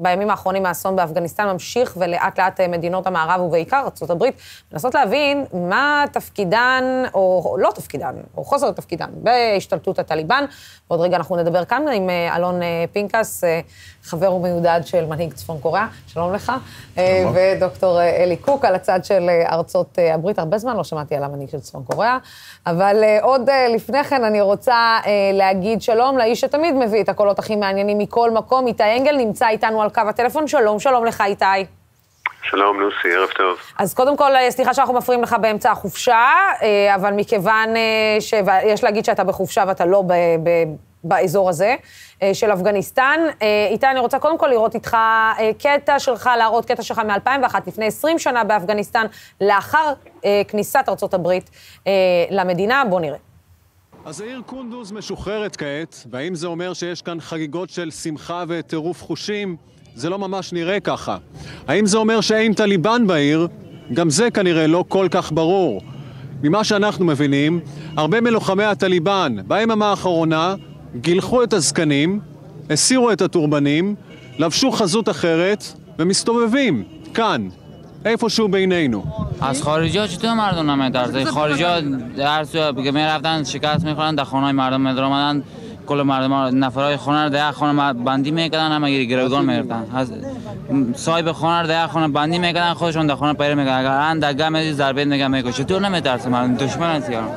בימים האחרונים האסון באפגניסטן ממשיך, ולאט לאט מדינות המערב, ובעיקר ארה"ב, מנסות להבין מה תפקידן, או לא תפקידן, או חוסר תפקידן, בהשתלטות הטליבן. ועוד רגע אנחנו נדבר כאן עם אה, אלון אה, פינקס, אה, חבר ומיודד של מנהיג צפון קוריאה, שלום לך. שלום. ודוקטור אלי קוק על הצד של ארצות הברית. הרבה זמן לא שמעתי על המנהיג של צפון קוריאה, אבל עוד לפני כן אני רוצה להגיד שלום לאיש שתמיד מביא את הקולות הכי מעניינים מכל מקום, איתי אנגל נמצא איתנו על קו הטלפון. שלום, שלום לך, איתי. שלום, לוסי, ערב טוב. אז קודם כל, סליחה שאנחנו מפריעים לך באמצע החופשה, אה, אבל מכיוון אה, שיש להגיד שאתה בחופשה ואתה לא ב, ב, באזור הזה אה, של אפגניסטן, איתי, אני רוצה קודם כל לראות איתך קטע שלך, להראות קטע שלך מ-2001, לפני 20 שנה באפגניסטן, לאחר כניסת ארצות הברית למדינה. בוא נראה. אז העיר קונדוז משוחררת כעת, והאם זה אומר שיש כאן חגיגות של שמחה וטירוף חושים? זה לא ממש נראה ככה. האם זה אומר שאין טליבן בעיר? גם זה כנראה לא כל כך ברור. ממה שאנחנו מבינים, הרבה מלוחמי הטליבן ביממה האחרונה גילחו את הזקנים, הסירו את הטורבנים, לבשו חזות אחרת ומסתובבים כאן, איפשהו בינינו. از خارجی ها چطور مردم نمیترسه خارجی ها هر سو میرفتن شکست میخورن در خانه مردم مدرامدن کل مردم نفرای خونه رو در خانه بندی میکردن هم اگر گروگان میرفتن صاحب خونه رو در خانه بندی میکردن خودشون در خانه پیره میکردن اگر ان دگه میدی ضربه میگه میکشه چطور نمیترسه مردم دشمن است یارو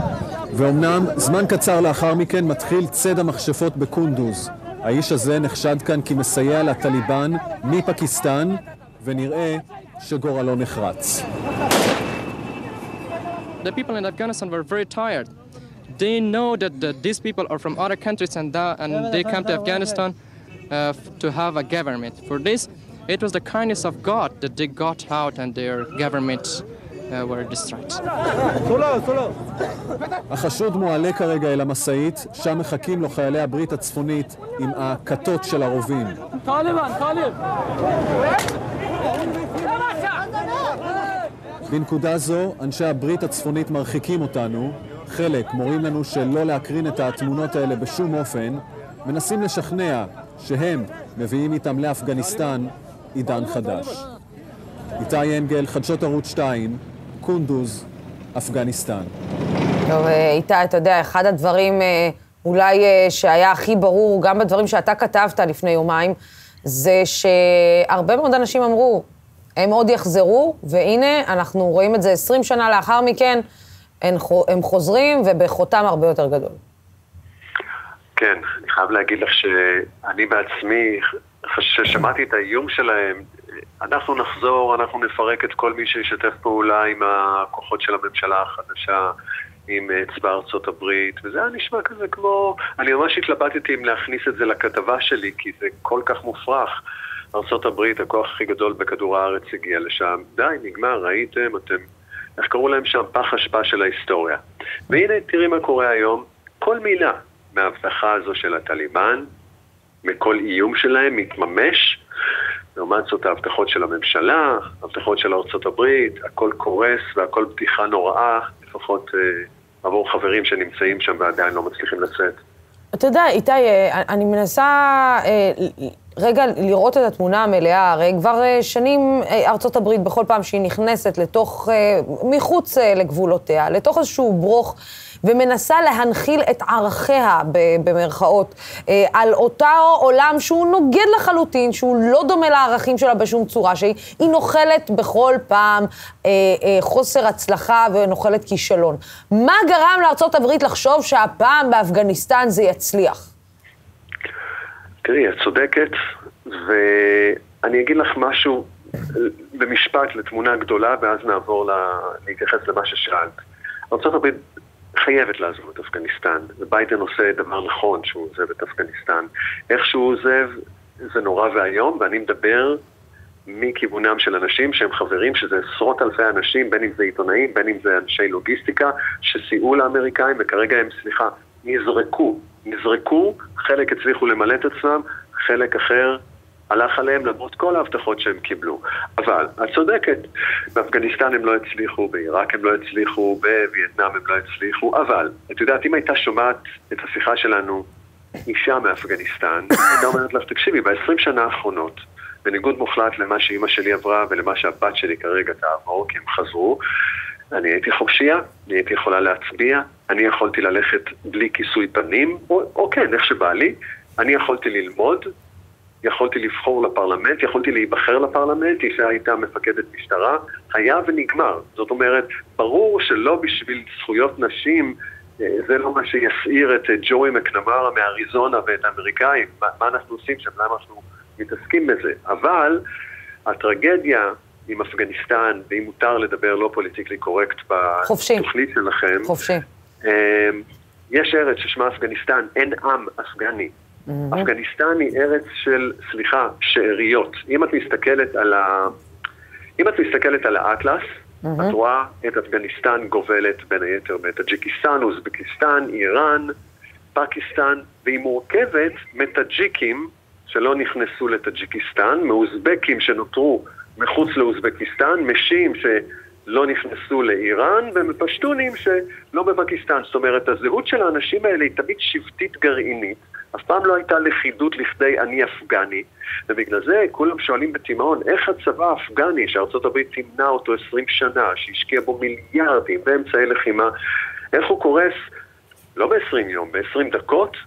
ואומנם, זמן קצר לאחר מכן מתחיל ציד המכשפות בקונדוז. האיש הזה נחשד כאן כמסייע לטליבן מפקיסטן, ונראה שגורלו נחרץ. The people in Afghanistan were very tired. They know that the, these people are from other countries and, that, and they come to Afghanistan uh, to have a government. For this, it was the kindness of God that they got out and their government uh, were destroyed. החשוד מועלה כרגע אל המשאית, שם מחכים לו חיילי הברית הצפונית עם הכתות של הרובים. בנקודה זו, אנשי הברית הצפונית מרחיקים אותנו, חלק מורים לנו שלא להקרין את התמונות האלה בשום אופן, מנסים לשכנע שהם מביאים איתם לאפגניסטן עידן חדש. איתי אנגל, חדשות ערוץ 2, קונדוז, אפגניסטן. טוב, אה, איתי, אתה יודע, אחד הדברים אה, אולי אה, שהיה הכי ברור, גם בדברים שאתה כתבת לפני יומיים, זה שהרבה מאוד אנשים אמרו, הם עוד יחזרו, והנה, אנחנו רואים את זה 20 שנה לאחר מכן, הם, חוזרים ובחותם הרבה יותר גדול. כן, אני חייב להגיד לך שאני בעצמי, כששמעתי את האיום שלהם, אנחנו נחזור, אנחנו נפרק את כל מי שישתף פעולה עם הכוחות של הממשלה החדשה, עם צבא ארצות הברית, וזה היה נשמע כזה כמו... אני ממש התלבטתי אם להכניס את זה לכתבה שלי, כי זה כל כך מופרך. ארצות הברית, הכוח הכי גדול בכדור הארץ הגיע לשם. די, נגמר, ראיתם, אתם איך קראו להם שם? פח אשפה של ההיסטוריה. והנה, תראי מה קורה היום. כל מילה מההבטחה הזו של הטליבן, מכל איום שלהם, מתממש. לעומת זאת ההבטחות של הממשלה, ההבטחות של ארצות הברית, הכל קורס והכל בדיחה נוראה, לפחות אה, עבור חברים שנמצאים שם ועדיין לא מצליחים לצאת. אתה יודע, איתי, אה, אני מנסה אה, רגע לראות את התמונה המלאה, הרי כבר אה, שנים אה, ארצות הברית, בכל פעם שהיא נכנסת לתוך, אה, מחוץ לגבולותיה, לתוך איזשהו ברוך, ומנסה להנחיל את ערכיה, במרכאות, על אותו עולם שהוא נוגד לחלוטין, שהוא לא דומה לערכים שלה בשום צורה שהיא, היא נוחלת בכל פעם חוסר הצלחה ונוחלת כישלון. מה גרם לארצות הברית לחשוב שהפעם באפגניסטן זה יצליח? תראי, את צודקת, ואני אגיד לך משהו במשפט לתמונה גדולה, ואז נעבור לה... להתייחס למה ששאלת. ארה"ב חייבת לעזוב את אפגניסטן, וביידן עושה דבר נכון שהוא עוזב את אפגניסטן. איך שהוא עוזב זה נורא ואיום, ואני מדבר מכיוונם של אנשים שהם חברים, שזה עשרות אלפי אנשים, בין אם זה עיתונאים, בין אם זה אנשי לוגיסטיקה, שסייעו לאמריקאים, וכרגע הם, סליחה, נזרקו נזרקו, חלק הצליחו למלא את עצמם, חלק אחר הלך עליהם למרות כל ההבטחות שהם קיבלו. אבל, את צודקת, באפגניסטן הם לא הצליחו, בעיראק הם לא הצליחו, בווייטנאם הם לא הצליחו, אבל, את יודעת, אם הייתה שומעת את השיחה שלנו אישה מאפגניסטן, הייתה אומרת לך, תקשיבי, ב-20 שנה האחרונות בניגוד מוחלט למה שאימא שלי עברה ולמה שהבת שלי כרגע תעבור, כי הם חזרו. אני הייתי חופשייה, אני הייתי יכולה להצביע, אני יכולתי ללכת בלי כיסוי פנים, או, או כן, איך שבא לי. אני יכולתי ללמוד, יכולתי לבחור לפרלמנט, יכולתי להיבחר לפרלמנט, אישה הייתה מפקדת משטרה, היה ונגמר. זאת אומרת, ברור שלא בשביל זכויות נשים, אה, זה לא מה שיסעיר את אה, ג'וי מקנמרה מאריזונה ואת האמריקאים, מה, מה אנחנו עושים שם, למה אנחנו מתעסקים בזה. אבל הטרגדיה עם אפגניסטן, ואם מותר לדבר לא פוליטיקלי קורקט בתוכנית שלכם, חופשי. אה, יש ארץ ששמה אפגניסטן, אין עם אפגני. Mm-hmm. אפגניסטן היא ארץ של, סליחה, שאריות. אם את מסתכלת על ה... אם את מסתכלת על האטלס, mm-hmm. את רואה את אפגניסטן גובלת בין היתר בטאג'יקיסטן, אוזבקיסטן, איראן, פקיסטן, והיא מורכבת מטאג'יקים שלא נכנסו לטאג'יקיסטן, מאוזבקים שנותרו מחוץ לאוזבקיסטן, משים שלא נכנסו לאיראן, ומפשטונים שלא בפקיסטן. זאת אומרת, הזהות של האנשים האלה היא תמיד שבטית גרעינית. אף פעם לא הייתה לכידות לכדי אני אפגני, ובגלל זה כולם שואלים בתימהון, איך הצבא האפגני, שארצות הברית תמנע אותו 20 שנה, שהשקיע בו מיליארדים באמצעי לחימה, איך הוא קורס, לא ב-20 יום, ב-20 דקות?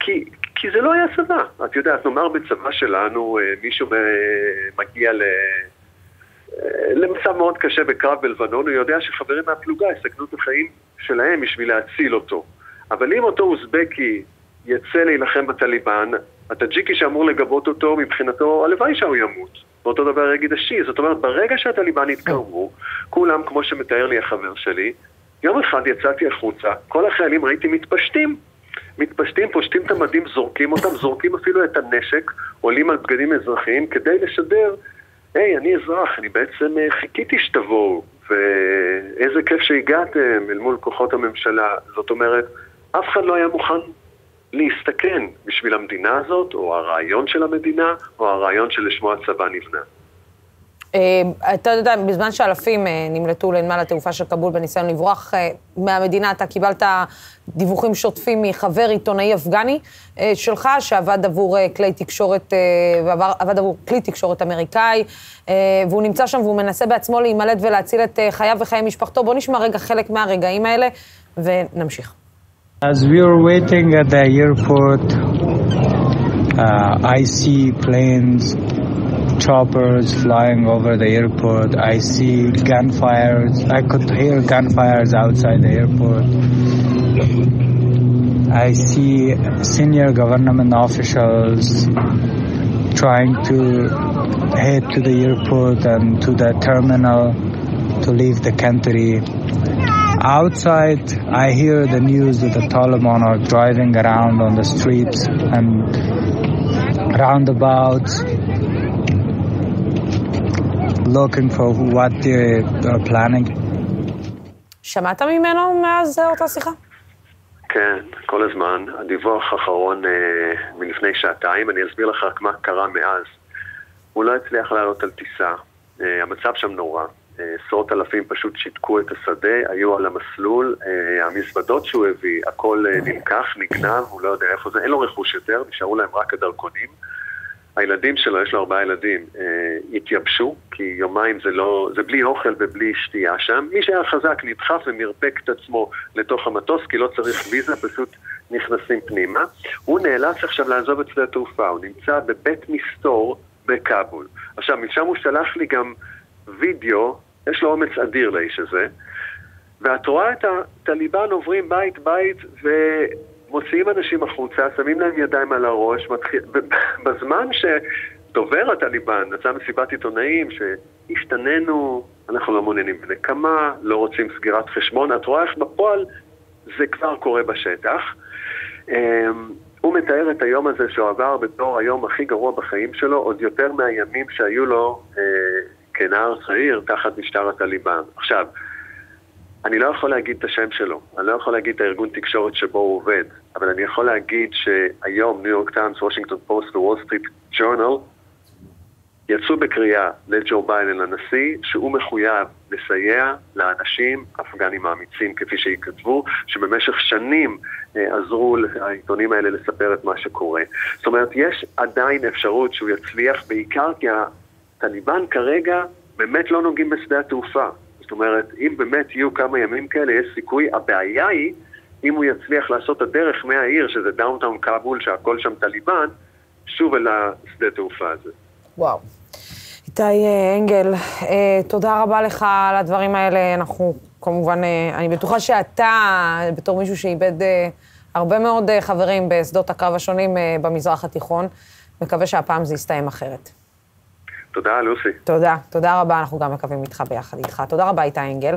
כי, כי זה לא היה צבא. את יודעת, נאמר בצבא שלנו, אה, מישהו מגיע ל... אה, למצב מאוד קשה בקרב בלבנון, הוא יודע שחברים מהפלוגה יסכנו את החיים שלהם בשביל להציל אותו. אבל אם אותו אוזבקי יצא להילחם בטליבן, הטאג'יקי שאמור לגבות אותו, מבחינתו, הלוואי שהוא ימות. ואותו דבר יגיד השיעי. זאת אומרת, ברגע שהטליבן יתקרבו, כולם, כמו שמתאר לי החבר שלי, יום אחד יצאתי החוצה, כל החיילים ראיתי מתפשטים. מתפשטים, פושטים את המדים, זורקים אותם, זורקים אפילו את הנשק, עולים על בגדים אזרחיים כדי לשדר, היי, אני אזרח, אני בעצם אה, חיכיתי שתבואו, ואיזה כיף שהגעתם אל מול כוחות הממשלה. זאת אומרת, אף אחד לא היה מוכן להסתכן בשביל המדינה הזאת, או הרעיון של המדינה, או הרעיון שלשמו הצבא נבנה. אה, אתה יודע, בזמן שאלפים אה, נמלטו לנמל התעופה של כבול בניסיון לברוח אה, מהמדינה, אתה קיבלת דיווחים שוטפים מחבר עיתונאי אפגני שלך, שעבד עבור כלי תקשורת, עבד עבור כלי תקשורת אמריקאי, והוא נמצא שם והוא מנסה בעצמו להימלט ולהציל את חייו וחיי משפחתו. בואו נשמע רגע חלק מהרגעים האלה ונמשיך. As we were waiting at the airport, uh, I see planes, choppers flying over the airport. I see gunfires. I could hear gunfires outside the airport. I see senior government officials trying to head to the airport and to the terminal to leave the country. Outside, I hear the news that the Taliban are driving around on the streets and roundabouts looking for what they are planning. שמעת ממנו מאז אותה שיחה? כן, כל הזמן. הדיווח האחרון אה, מלפני שעתיים, אני אסביר לך רק מה קרה מאז. הוא לא הצליח לעלות על טיסה, אה, המצב שם נורא. עשרות אלפים פשוט שיתקו את השדה, היו על המסלול, אה, המזוודות שהוא הביא, הכל אה, נלקח, נגנב, הוא לא יודע איפה זה, אין לו רכוש יותר, נשארו להם רק הדרכונים. הילדים שלו, יש לו ארבעה ילדים, אה, התייבשו, כי יומיים זה לא, זה בלי אוכל ובלי שתייה שם. מי שהיה חזק נדחף ומרפק את עצמו לתוך המטוס, כי לא צריך ויזה, פשוט נכנסים פנימה. הוא נאלץ עכשיו לעזוב את שדה התעופה, הוא נמצא בבית מסתור בכאבול. עכשיו, משם הוא שלח לי גם וידאו יש לו אומץ אדיר לאיש הזה. ואת רואה את הטליבן עוברים בית בית ומוציאים אנשים החוצה, שמים להם ידיים על הראש, מתחיל... בזמן שדובר הטליבן נצא מסיבת עיתונאים שהשתננו, אנחנו לא מעוניינים בנקמה, לא רוצים סגירת חשבון, את רואה איך בפועל זה כבר קורה בשטח. אמ, הוא מתאר את היום הזה שהוא עבר בתור היום הכי גרוע בחיים שלו, עוד יותר מהימים שהיו לו אה, כנער צעיר תחת משטר הטליבן. עכשיו, אני לא יכול להגיד את השם שלו, אני לא יכול להגיד את הארגון תקשורת שבו הוא עובד, אבל אני יכול להגיד שהיום ניו יורק טיימס, וושינגטון פוסט ווול סטריט ג'ורנל יצאו בקריאה לג'ו ביידן לנשיא שהוא מחויב לסייע לאנשים, אפגנים האמיצים כפי שייכתבו, שבמשך שנים אה, עזרו לעיתונים האלה לספר את מה שקורה. זאת אומרת, יש עדיין אפשרות שהוא יצליח, בעיקר כי הטליבן כרגע באמת לא נוגעים בשדה התעופה. זאת אומרת, אם באמת יהיו כמה ימים כאלה, יש סיכוי. הבעיה היא, אם הוא יצליח לעשות את הדרך מהעיר, שזה downtown כאבול, שהכל שם טליבן, שוב אל השדה תעופה הזה. וואו. איתי אה, אנגל, אה, תודה רבה לך על הדברים האלה. אנחנו כמובן, אה, אני בטוחה שאתה, בתור מישהו שאיבד הרבה מאוד חברים בשדות הקרב השונים במזרח התיכון, מקווה שהפעם זה יסתיים אחרת. תודה, לוסי. תודה, תודה רבה, אנחנו גם מקווים איתך ביחד איתך. תודה רבה, איתי אנגל.